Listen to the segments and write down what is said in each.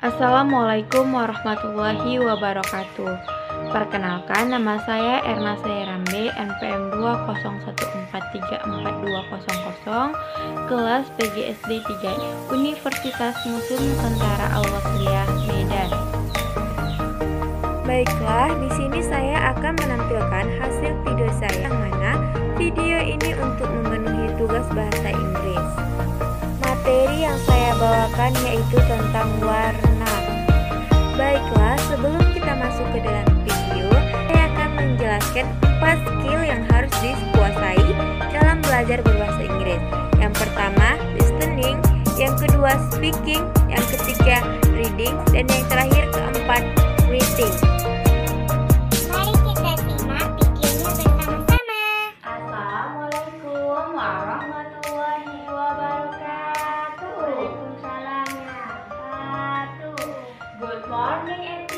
Assalamualaikum warahmatullahi wabarakatuh. Perkenalkan nama saya Erna Serambe NPM 201434200 kelas PGSD 3 Universitas Muslim Nusantara Al-Wasliyah Medan. Baiklah, di sini saya akan menampilkan hasil video saya yang mana video ini untuk memenuhi tugas bahasa Inggris. Materi yang saya bawakan yaitu tentang warna. Masuk ke dalam video, saya akan menjelaskan 4 skill yang harus dikuasai dalam belajar berbahasa Inggris. Yang pertama, listening, yang kedua, speaking, yang ketiga, reading, dan yang terakhir keempat, reading. Mari kita simak videonya bersama-sama. Assalamualaikum warahmatullahi wabarakatuh. Waalaikumsalam warahmatullahi Good morning everyone.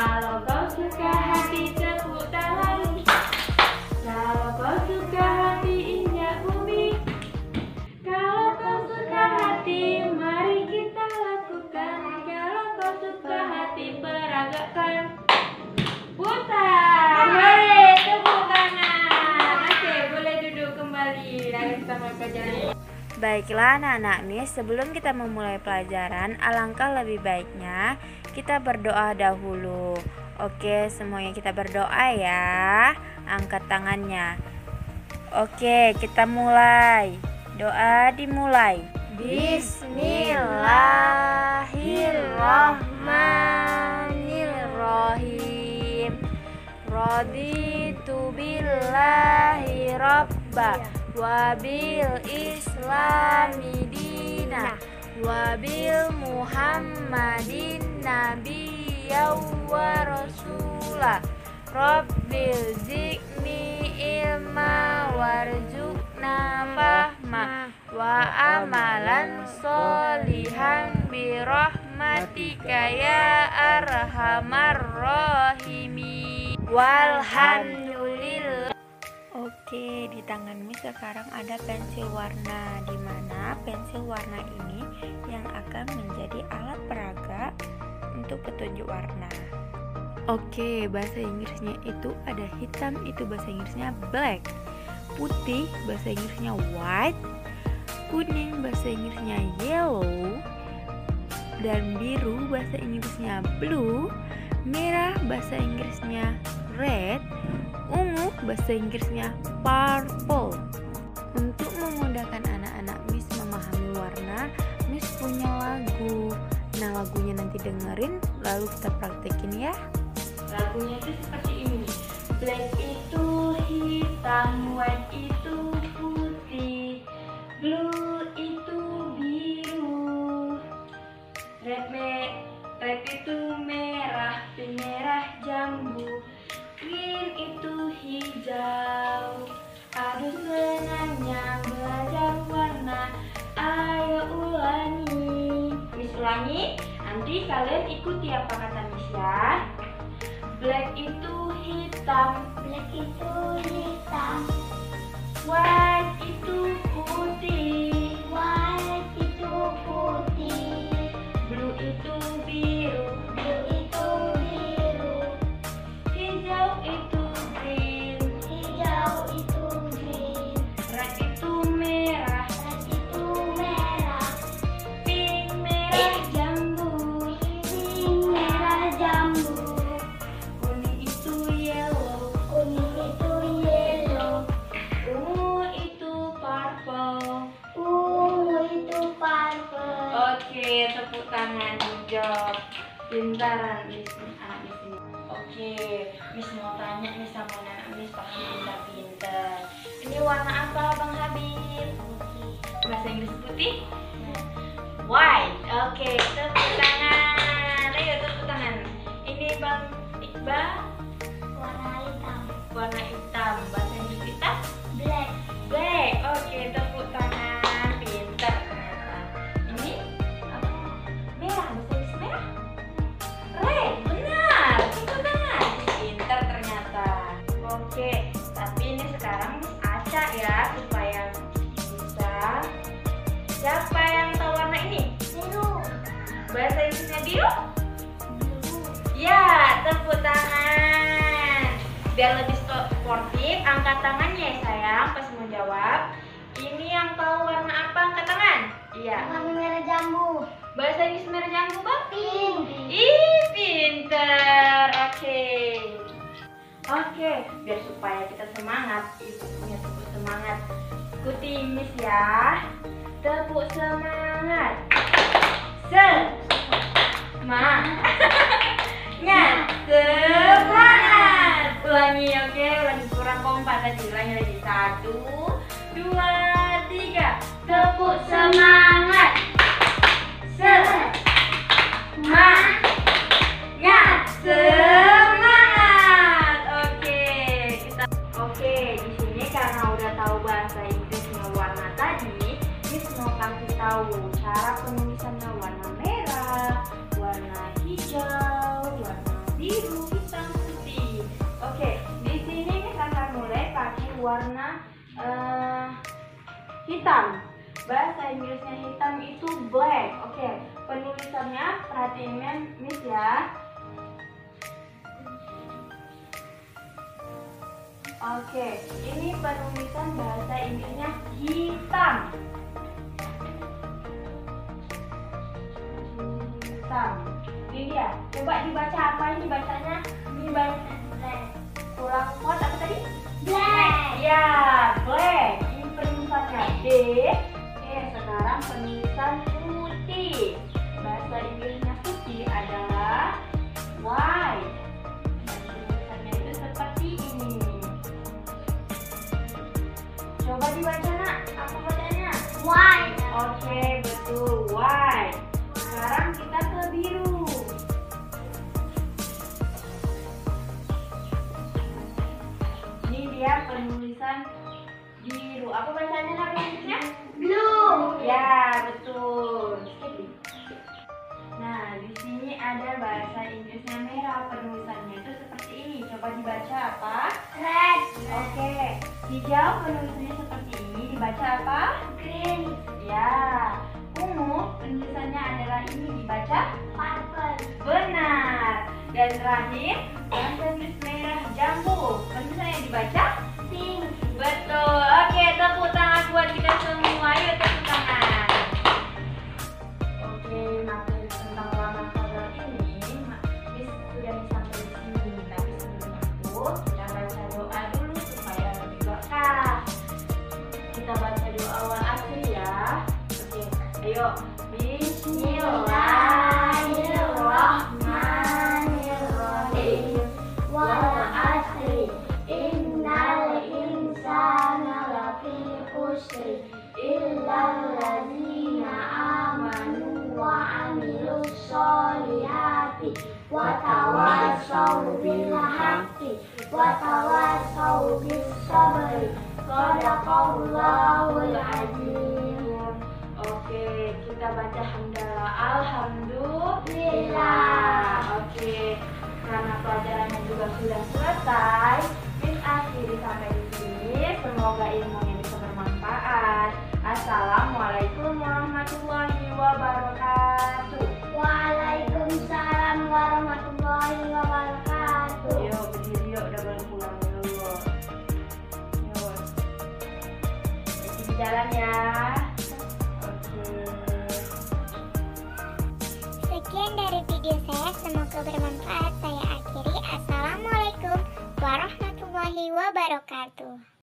Kalau kau suka hati tepuk tangan. Kalau kau suka hati injak bumi. Kalau kau suka hati, mari kita lakukan. Kalau kau suka hati, peragakan. Putar. Hore, tepuk tangan. Oke, boleh duduk kembali. Lanjut sama pelajaran. Baiklah anak-anak nih, sebelum kita memulai pelajaran, alangkah lebih baiknya kita berdoa dahulu. Oke, semuanya kita berdoa ya. Angkat tangannya. Oke, kita mulai. Doa dimulai. Bismillahirrahmanirrahim. Raditu billahi rabba wa bil islami dina. Wa bil muhammadin nabiyya wa rasula rabbil zikni ilma warzuqna fahma. Wa amalan solihan bi rahmatika ya arhamar rahimi walhamdulillah Oke, di tangan Miss sekarang ada pensil warna di mana pensil warna ini yang akan menjadi alat peraga untuk petunjuk warna. Oke, bahasa Inggrisnya itu ada hitam itu bahasa Inggrisnya black. Putih bahasa Inggrisnya white. Kuning bahasa Inggrisnya yellow. Dan biru bahasa Inggrisnya blue. Merah bahasa Inggrisnya red. Ungu bahasa Inggrisnya purple. Untuk memudahkan anak-anak Miss memahami warna, Miss punya lagu. Nah, lagunya nanti dengerin lalu kita praktekin ya. Lagunya itu seperti ini. Black Nanti kalian ikuti apa kata Miss ya Black itu hitam. Black itu hitam, White itu tangan hijau Pintaran Miss anak Miss ini Oke, Miss mau tanya nih sama anak Miss pasti pintar-pintar Ini warna apa Bang Habib? Bahasa Inggris putih? White. Oke, tepuk tangan. Ayo tepuk tangan. Ini Bang Iqbal? Warna hitam, warna hitam Biar lebih sportif, angkat tangannya ya sayang pas mau jawab. Ini yang tahu warna apa angkat tangan? Iya. warna merah jambu, Bahasa Inggris merah jambu bang? pink, Ih, pinter. Oke. Oke, biar supaya kita semangat, ibunya tepuk semangat. Ikuti Miss ya. Tepuk semangat. Se. Ma. Nya. Semangat. Ulangi oke, ulangi kurang kompak tadi. Ulangi lagi. Satu, dua, tiga. Tepuk semangat. Se. Pakai warna eh, hitam. Bahasa Inggrisnya hitam itu black. Oke, penulisannya perhatiin Miss ya. Oke, ini penulisan bahasa Inggrisnya hitam. Hitam. Ini dia. Coba dibaca apa ini bacanya? Dibaca black, kurang kuat apa tadi? black, Ya, black. Ini penulisannya D. Oke, sekarang penulisan putih. Bahasa Inggrisnya putih adalah white. Penulisannya itu seperti ini. Coba dibaca nak, apa bacanya? white, Oke, betul, white. Dia penulisan biru. Apa bacanya nak penulisnya? blue, Ya, betul. Nah, di sini ada bahasa Inggrisnya merah. Penulisannya itu seperti ini. Coba dibaca apa? red, Oke, hijau penulisannya seperti ini. Dibaca apa? green, Ya, ungu penulisannya adalah ini. Dibaca? purple, Benar. Dan terakhir, ayo. Bismillahirrahmanirrahim. Kita baca hamdalah. Alhamdulillah. Lillah. Oke, karena pelajarannya juga sudah selesai, Miss akhiri sampai di sini. Semoga ilmunya bisa bermanfaat. Assalamualaikum warahmatullahi wabarakatuh. Waalaikumsalam warahmatullahi wabarakatuh. Yuk, berdiri yuk, udah boleh pulang dulu. Yuk. Hati-hati jalan ya. Semoga bermanfaat. Saya akhiri. Assalamualaikum warahmatullahi wabarakatuh.